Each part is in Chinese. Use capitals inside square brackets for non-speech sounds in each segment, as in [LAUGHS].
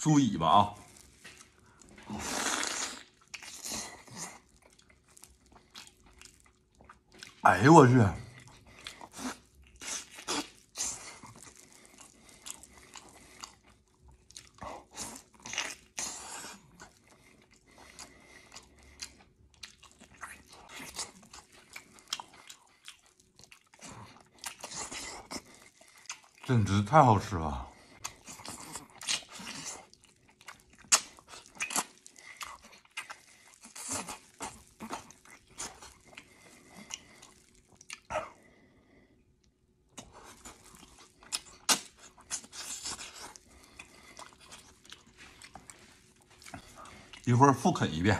猪尾巴啊！哎呦我去！简直太好吃了！一会复啃一遍。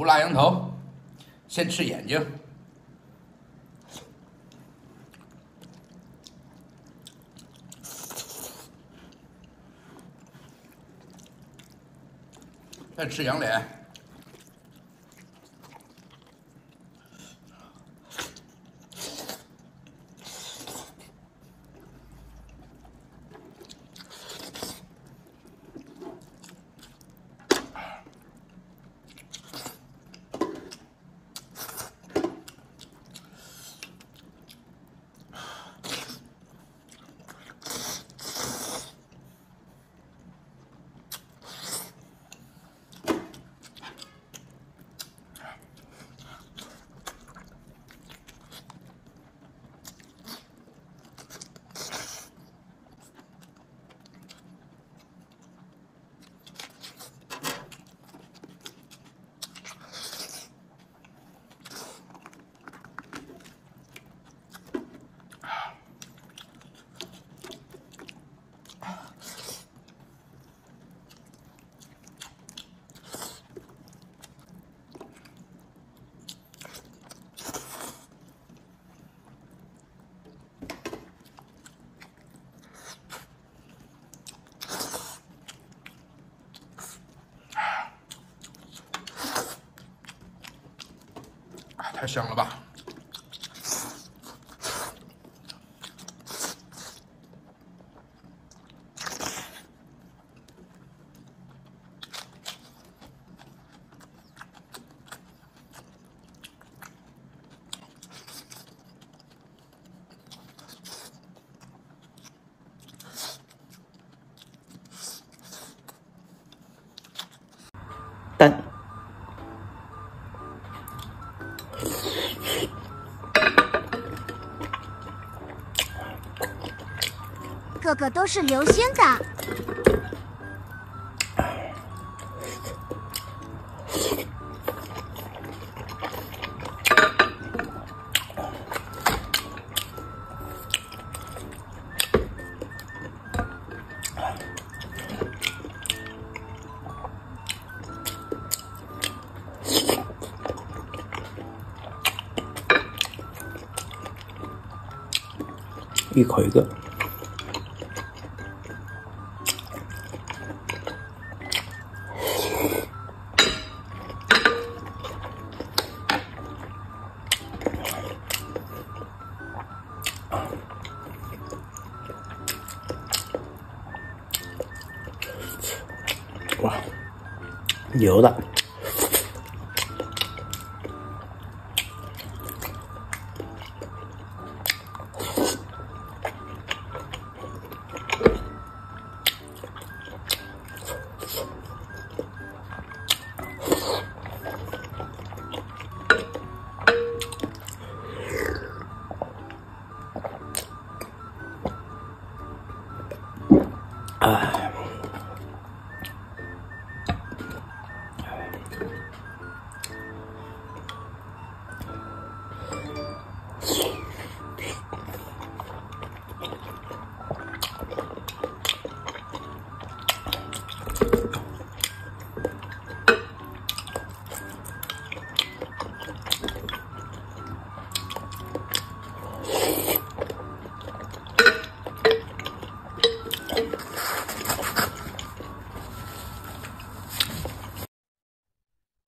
胡辣羊头，先吃眼睛，再吃羊脸。太香了吧！个个都是流星的，一口一个。油的！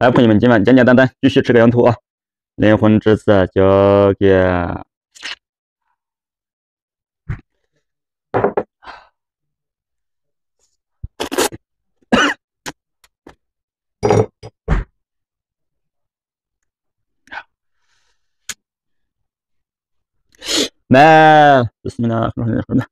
来朋友们今晚简简单单继续吃个羊头啊。灵魂之子交给。来这是那个什么？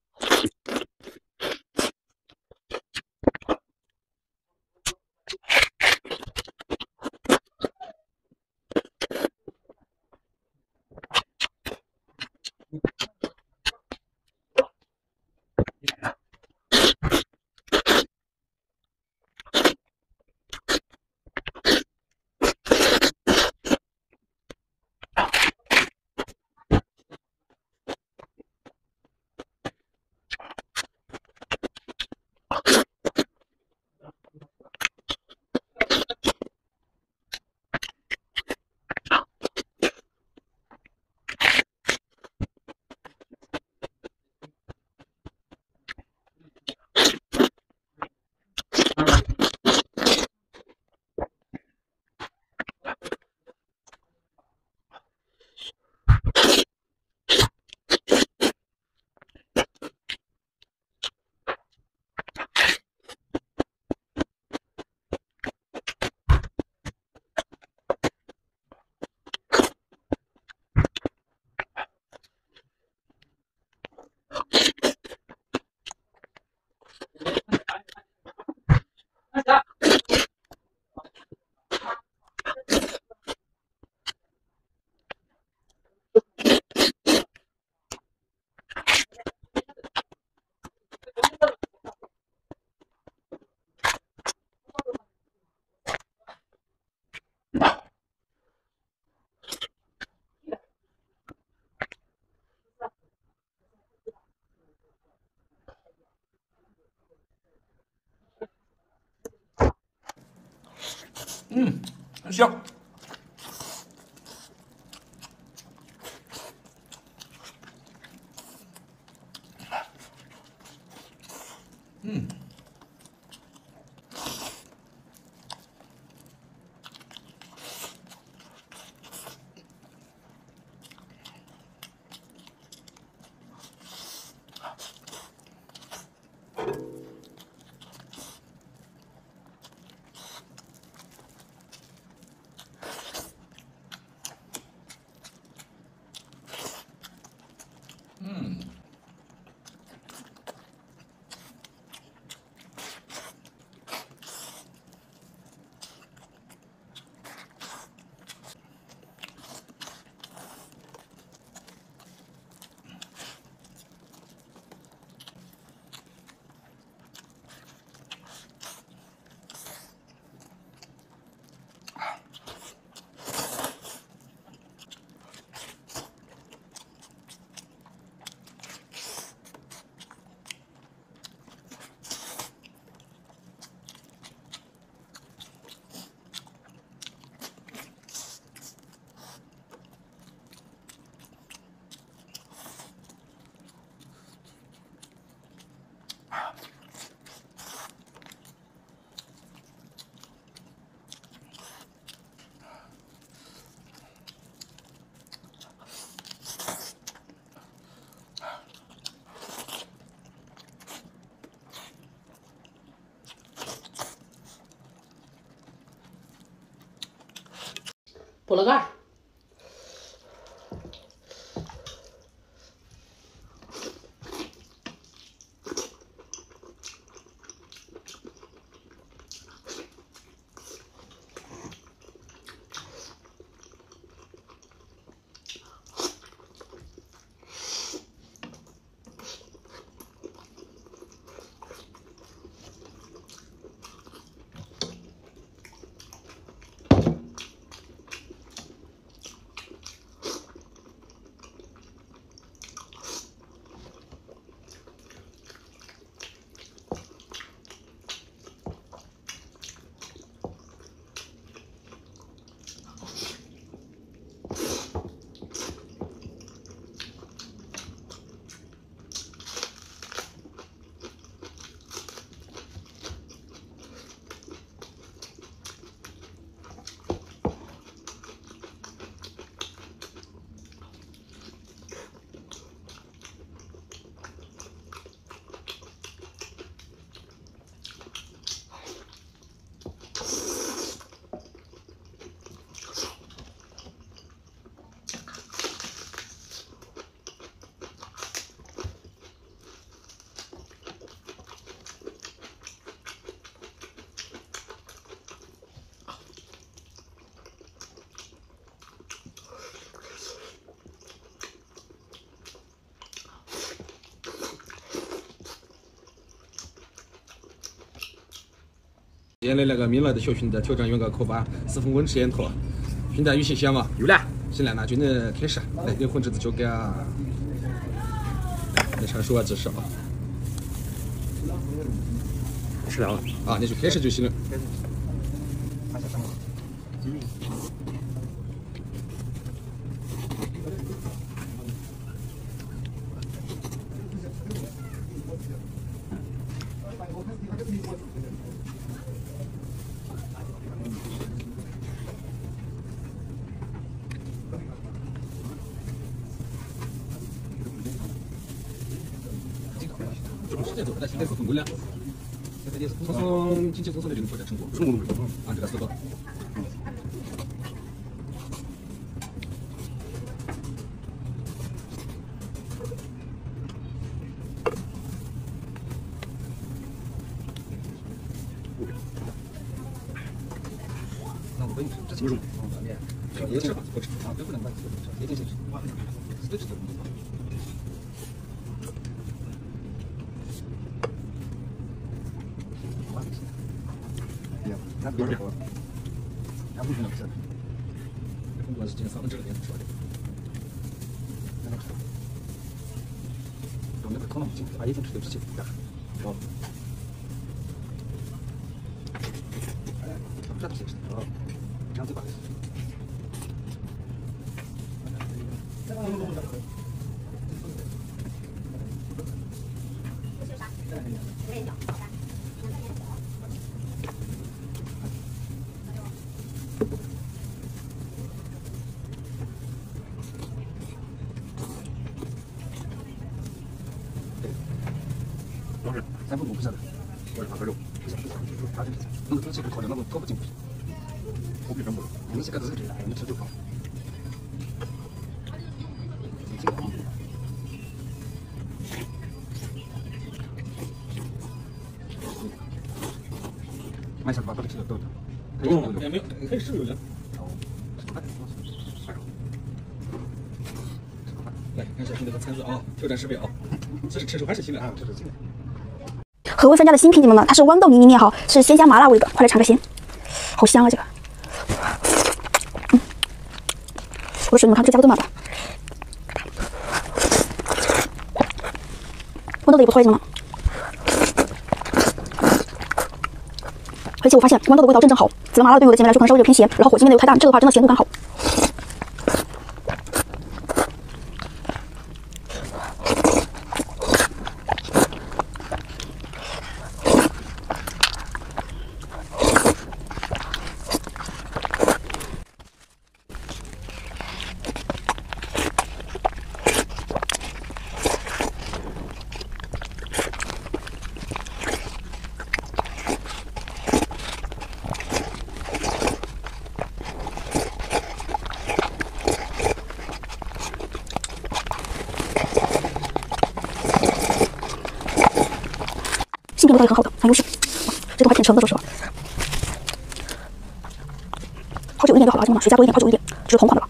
polegar. 今天的那个米莱的学训的挑战用个可把四分温吃烟头，训蛋有信心嘛？有了。行了，那就能开始，来给混侄子交给啊，来尝手啊这是啊。吃了啊，那就开始就行了。时间走，但现在是很稳了。现在也是轻松轻轻松松的就能获得成果。啊，这个四个。那我问你，这几种？也吃吧，不吃啊，不能把也进去，四吃。那不是这个，那不是那个，不管是今天三分之二点说的，那个吃，用那个可能进，把一种吃的吃起，好，这东西吃，好，这样子吧。老师，三分钟不下来，我是八块肉，不下来，他这个那个东西考虑那个搞不进去，我比真不，东西该自己吃，你吃就好。慢下把这个吃的倒掉。也没有，没有，可以试试的。来看小新这个餐子啊，挑战失败啊，这是吃手还是新的。啊？这是新的。何为三家的新品，你们们，它是豌豆泥泥面哈，是鲜香麻辣味的，快来尝个鲜，好香啊这个。嗯，我说你们看这加个多麻的，豌豆的。也不错，你们。而且我发现豌豆的味道正正好，紫麻辣对我的姐妹来说可能稍微有点偏咸，然后火鸡面的又太大，这个的话真的咸度刚好。性味道也很好的，很优秀。这个还挺沉的，说实话。泡久一点就好了，兄弟们，谁家多一点，泡久一点，就是同款的了。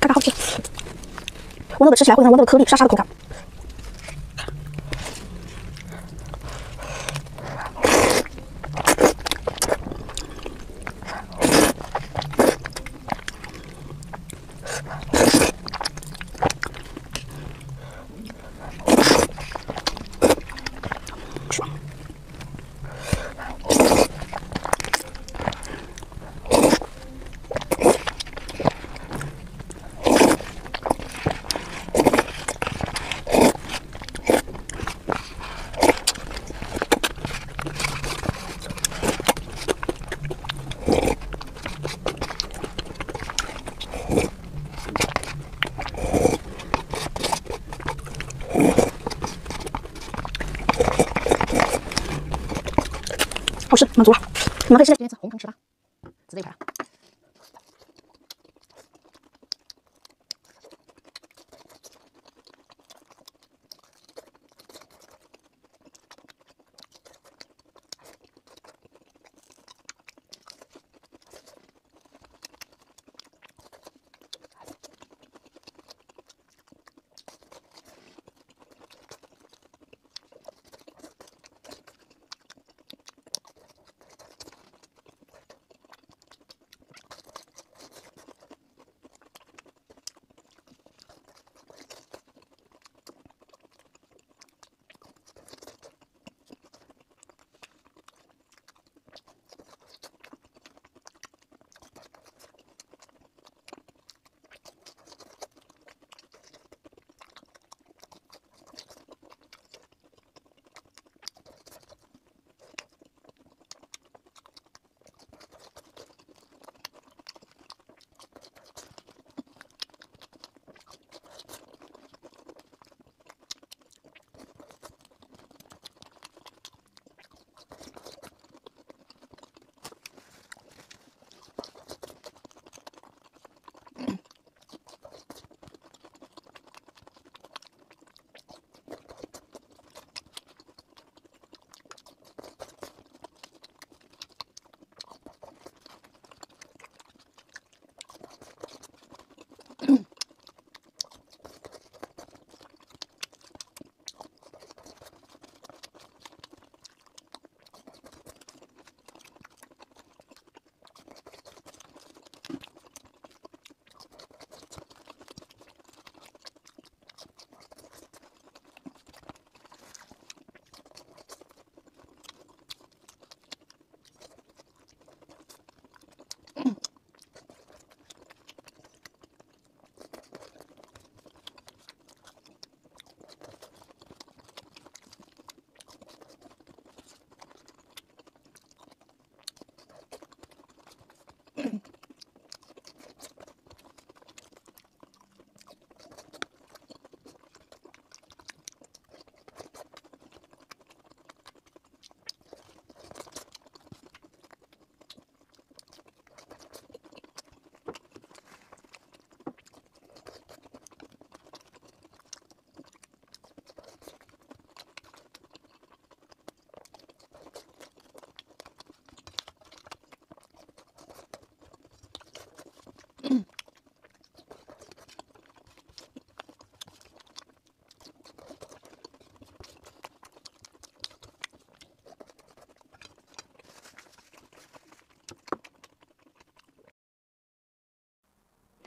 嘎嘎好吃，豌豆的吃起来会有豌豆的颗粒沙沙的口感。爽。好吃，满足了。你们可以试试，红糖糍粑，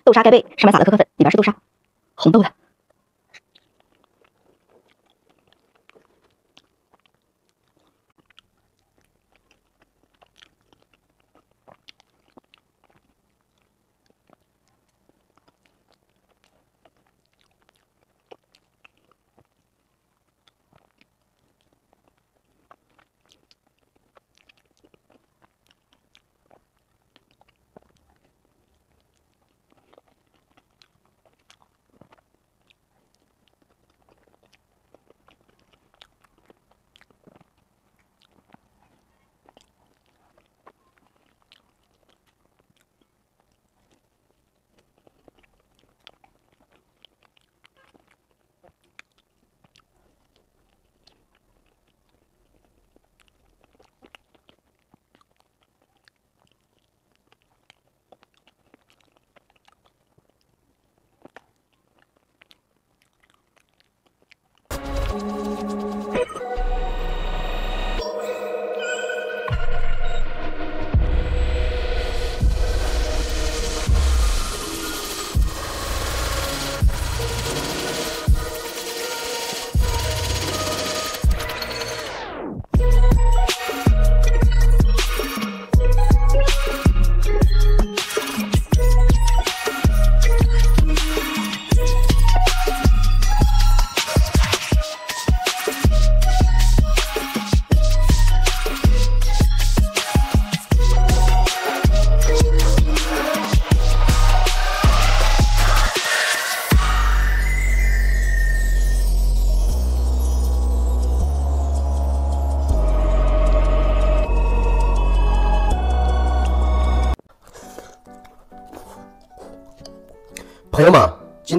豆沙盖被，上面撒了可可粉，里边是豆沙，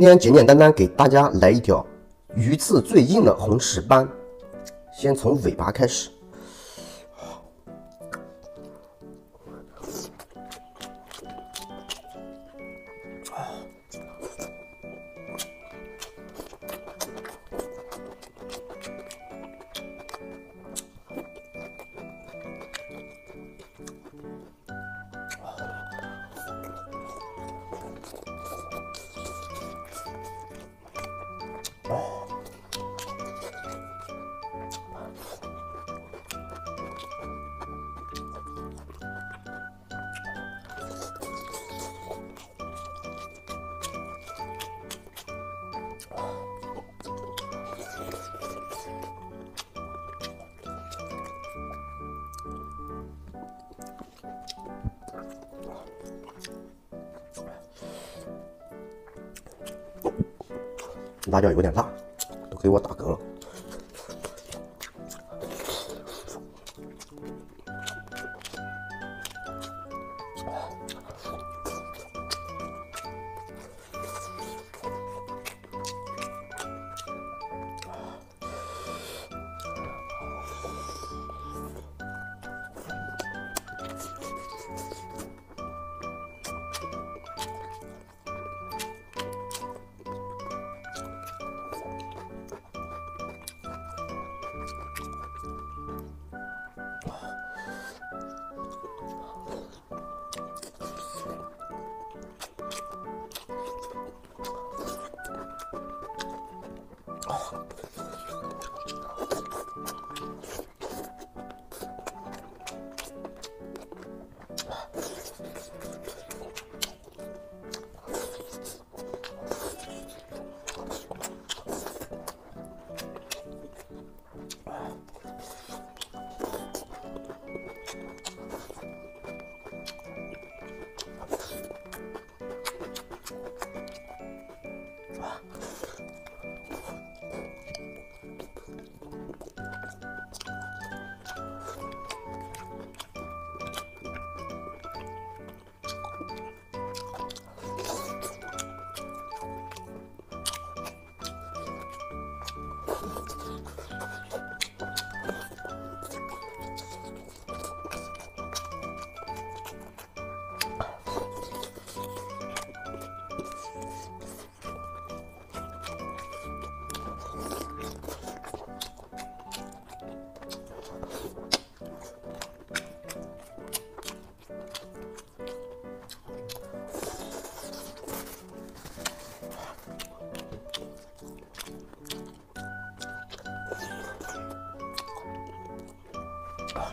天简简单单给大家来一条鱼刺最硬的红石斑，先从尾巴开始。辣椒有点辣，都给我打嗝了。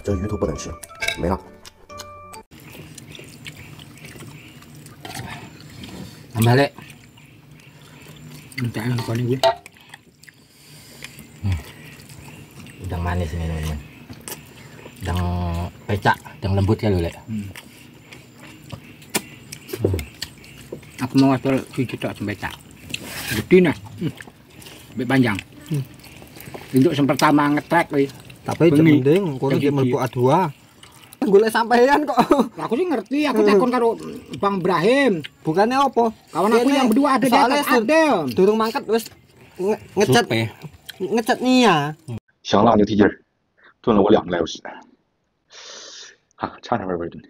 这鱼头不能吃，没了。balik Jangan kau ni gue Udang manis ini teman-teman Udang pecak, udang lembut ya lule hmm. Aku mau asal cuci tak sampai cak Gede nah hmm. Lebih panjang hmm. Untuk yang pertama ngetrek wih Tapi mending kono dia mlebu A2 golek sampean kok. [LAUGHS] Aku sih ngerti, aku takon karo Bang Ibrahim. Bukannya apa? Kawan aku yang berdua ada di atas ada. Durung mangkat wis ngecat ngecat Nia. 香辣牛蹄筋儿，炖了我两个来小时。啊，尝尝味味炖的，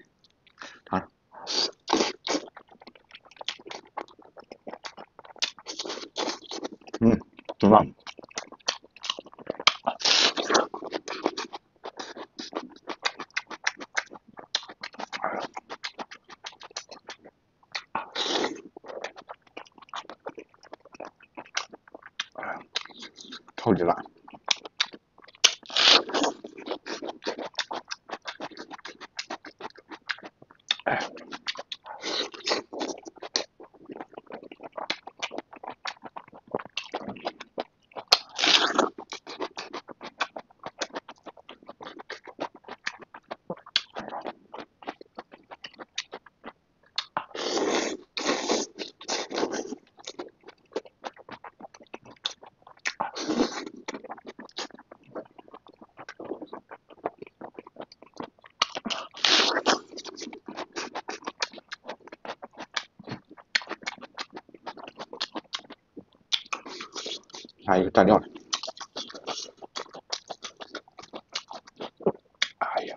尝尝。嗯，挺辣。 超级了！还有一个蘸料的。哎呀，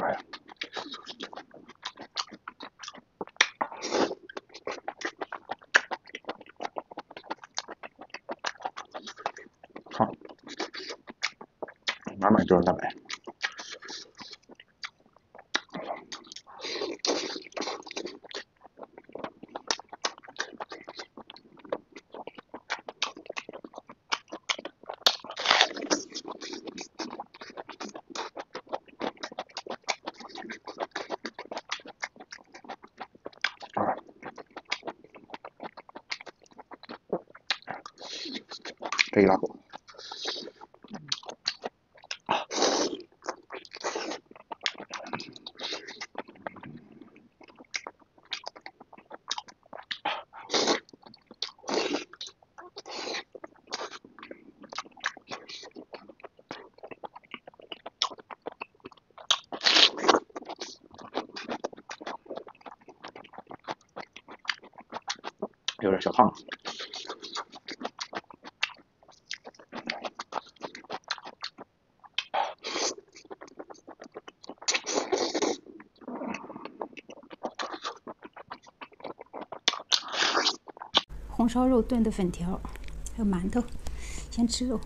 哎呀。好，满满就是蛋白。这一大口。有点小烫。红烧肉炖的粉条，还有馒头，先吃肉。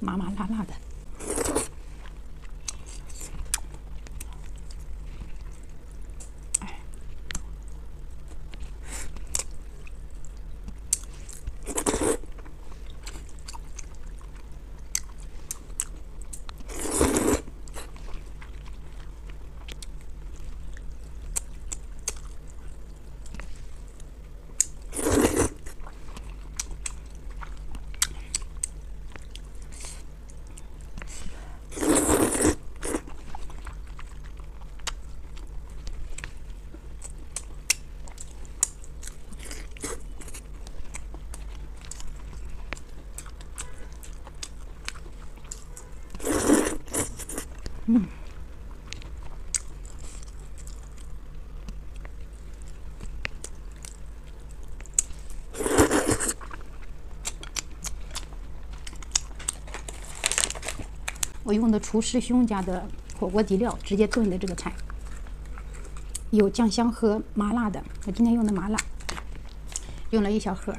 麻麻辣辣的。嗯。我用的厨师兄家的火锅底料直接炖的这个菜，有酱香和麻辣的。我今天用的麻辣，用了一小盒。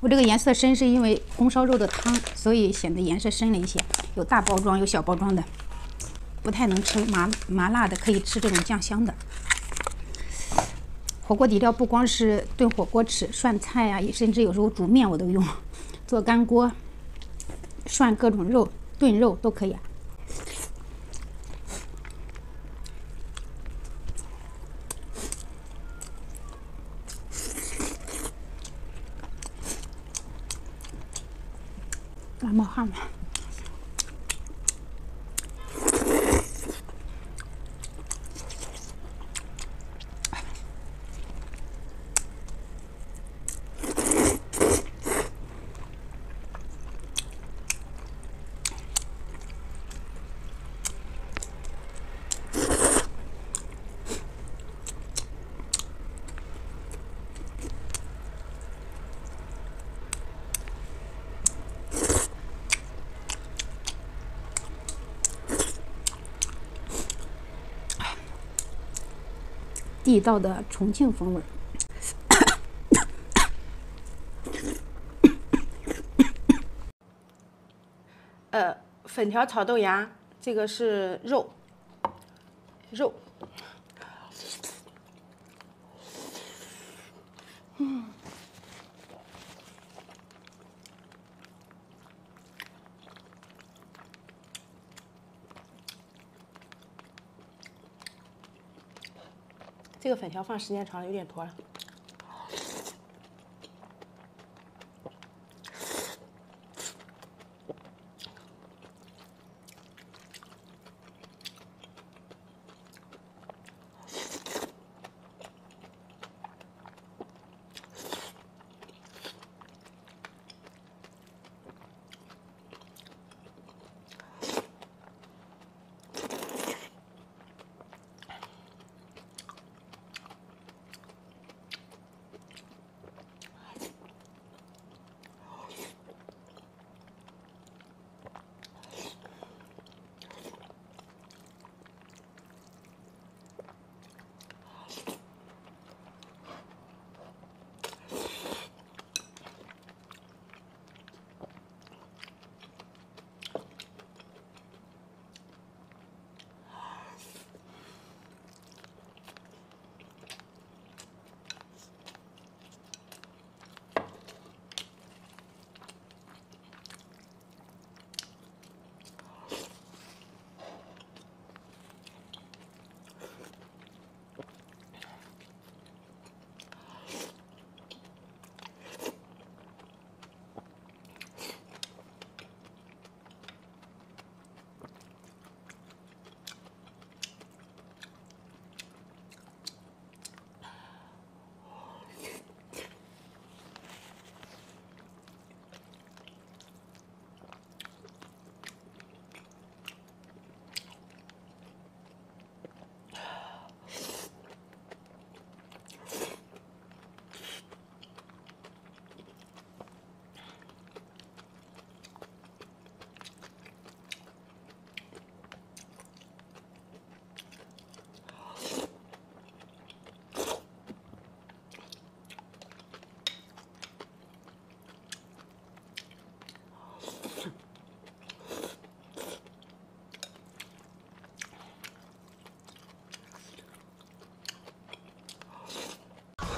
我这个颜色深是因为红烧肉的汤，所以显得颜色深了一些。有大包装，有小包装的。不太能吃麻麻辣的，可以吃这种酱香的。火锅底料不光是炖火锅吃，涮菜呀，甚至有时候煮面我都用，做干锅、涮各种肉、炖肉都可以。啊，冒汗了。地道的重庆风味儿。呃，粉条炒豆芽，这个是肉，肉，嗯，这个粉条放时间长了有点坨了。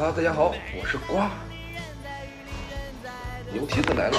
哈，大家好，我是瓜，牛蹄子来了。